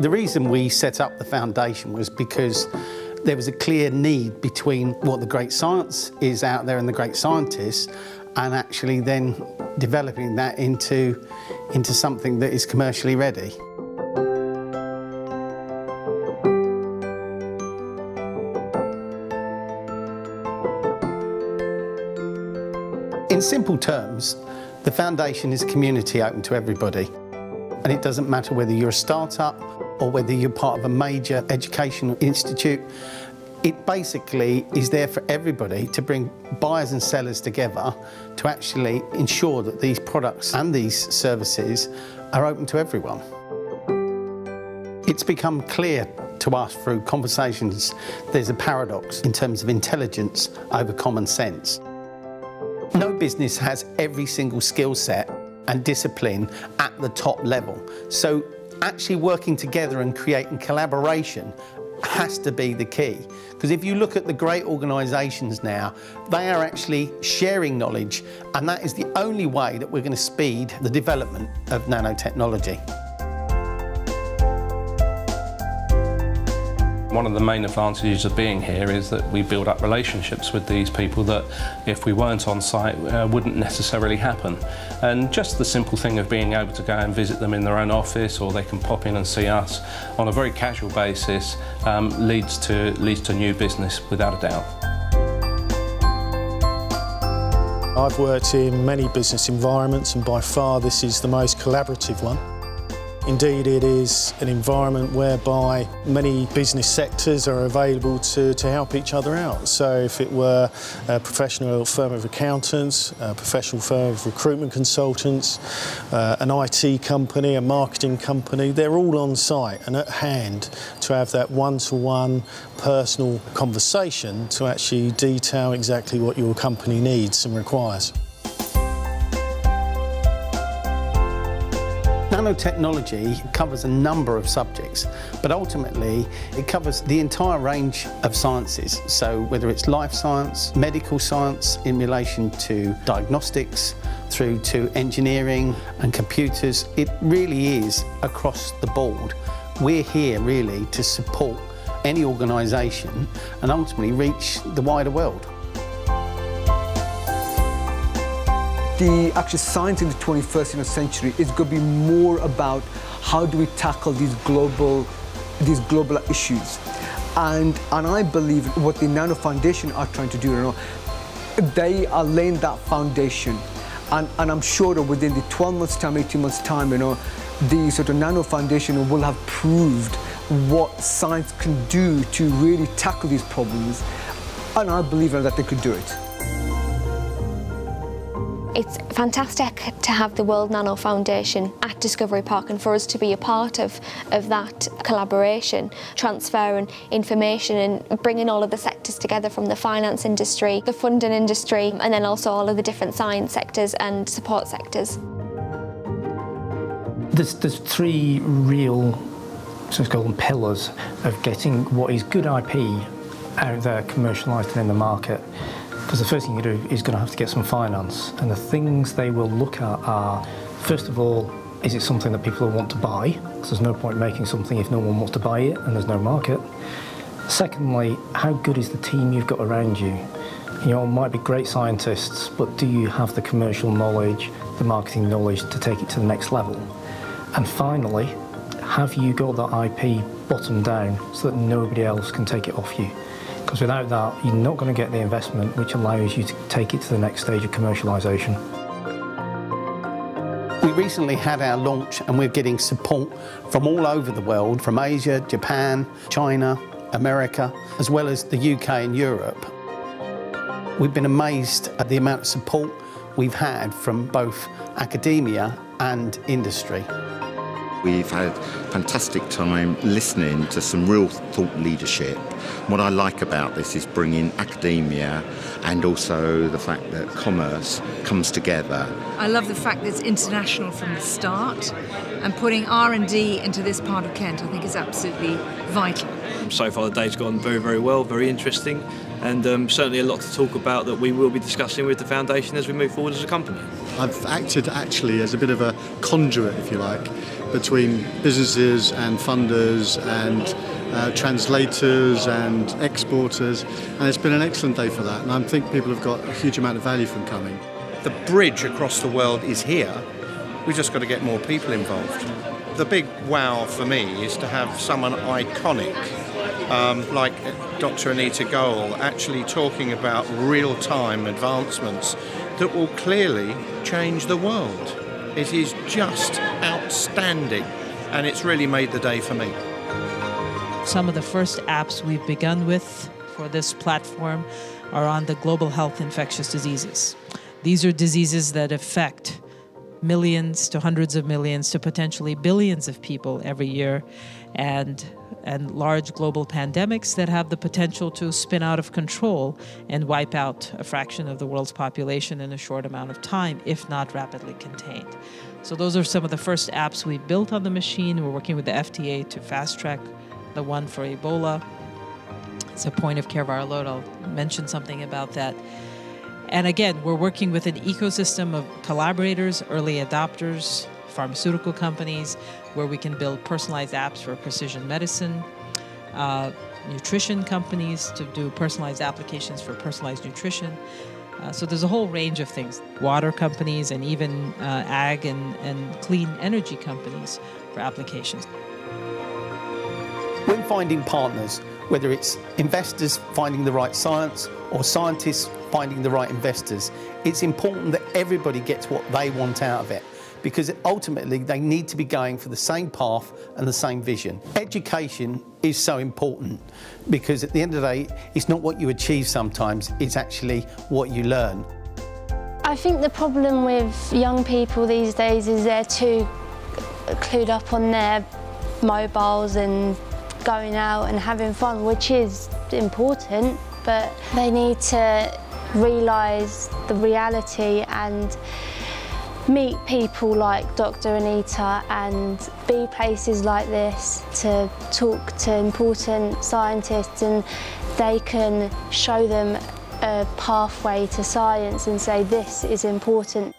The reason we set up the foundation was because there was a clear need between what the great science is out there and the great scientists and actually then developing that into, into something that is commercially ready. In simple terms, the foundation is a community open to everybody. And it doesn't matter whether you're a start-up or whether you're part of a major educational institute. It basically is there for everybody to bring buyers and sellers together to actually ensure that these products and these services are open to everyone. It's become clear to us through conversations there's a paradox in terms of intelligence over common sense. No business has every single skill set and discipline at the top level. So actually working together and creating collaboration has to be the key. Because if you look at the great organisations now, they are actually sharing knowledge and that is the only way that we're going to speed the development of nanotechnology. One of the main advantages of being here is that we build up relationships with these people that, if we weren't on site, uh, wouldn't necessarily happen. And just the simple thing of being able to go and visit them in their own office or they can pop in and see us on a very casual basis um, leads, to, leads to new business without a doubt. I've worked in many business environments and by far this is the most collaborative one. Indeed, it is an environment whereby many business sectors are available to, to help each other out. So if it were a professional firm of accountants, a professional firm of recruitment consultants, uh, an IT company, a marketing company, they're all on site and at hand to have that one-to-one -one personal conversation to actually detail exactly what your company needs and requires. Nanotechnology covers a number of subjects, but ultimately it covers the entire range of sciences. So whether it's life science, medical science in relation to diagnostics, through to engineering and computers, it really is across the board. We're here really to support any organisation and ultimately reach the wider world. The actual science in the 21st century is going to be more about how do we tackle these global, these global issues. And, and I believe what the Nano Foundation are trying to do, you know, they are laying that foundation. And, and I'm sure that within the 12 months time, 18 months time, you know, the sort of Nano Foundation will have proved what science can do to really tackle these problems. And I believe that they could do it. It's fantastic to have the World Nano Foundation at Discovery Park and for us to be a part of, of that collaboration, transferring information and bringing all of the sectors together from the finance industry, the funding industry and then also all of the different science sectors and support sectors. There's, there's three real, so call them pillars, of getting what is good IP out there commercialised and in the market. Because the first thing you do is going to have to get some finance. And the things they will look at are, first of all, is it something that people want to buy? Because there's no point making something if no one wants to buy it and there's no market. Secondly, how good is the team you've got around you? You know, might be great scientists, but do you have the commercial knowledge, the marketing knowledge to take it to the next level? And finally, have you got that IP bottom down so that nobody else can take it off you? Because without that, you're not going to get the investment which allows you to take it to the next stage of commercialisation. We recently had our launch and we're getting support from all over the world, from Asia, Japan, China, America, as well as the UK and Europe. We've been amazed at the amount of support we've had from both academia and industry. We've had fantastic time listening to some real thought leadership. What I like about this is bringing academia and also the fact that commerce comes together. I love the fact that it's international from the start and putting R&D into this part of Kent I think is absolutely vital. So far the day's gone very, very well, very interesting and um, certainly a lot to talk about that we will be discussing with the foundation as we move forward as a company. I've acted actually as a bit of a conduit, if you like, between businesses and funders and uh, translators and exporters, and it's been an excellent day for that. And I think people have got a huge amount of value from coming. The bridge across the world is here. We've just got to get more people involved. The big wow for me is to have someone iconic um, like Dr. Anita Goel actually talking about real time advancements that will clearly change the world. It is just outstanding, and it's really made the day for me. Some of the first apps we've begun with for this platform are on the global health infectious diseases. These are diseases that affect millions to hundreds of millions to potentially billions of people every year and and large global pandemics that have the potential to spin out of control and wipe out a fraction of the world's population in a short amount of time, if not rapidly contained. So, those are some of the first apps we built on the machine. We're working with the FDA to fast track the one for Ebola. It's a point of care viral. I'll mention something about that. And again, we're working with an ecosystem of collaborators, early adopters, pharmaceutical companies, where we can build personalized apps for precision medicine, uh, nutrition companies to do personalized applications for personalized nutrition. Uh, so there's a whole range of things. Water companies and even uh, ag and, and clean energy companies for applications. When finding partners, whether it's investors finding the right science or scientists finding the right investors, it's important that everybody gets what they want out of it because ultimately they need to be going for the same path and the same vision. Education is so important because at the end of the day, it's not what you achieve sometimes, it's actually what you learn. I think the problem with young people these days is they're too clued up on their mobiles and going out and having fun, which is important, but they need to realise the reality and meet people like Dr. Anita and be places like this to talk to important scientists and they can show them a pathway to science and say this is important.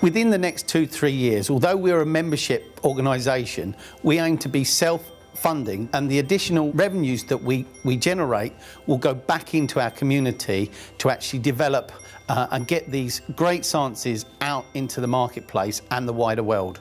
Within the next two, three years, although we're a membership organisation, we aim to be self funding and the additional revenues that we, we generate will go back into our community to actually develop uh, and get these great sciences out into the marketplace and the wider world.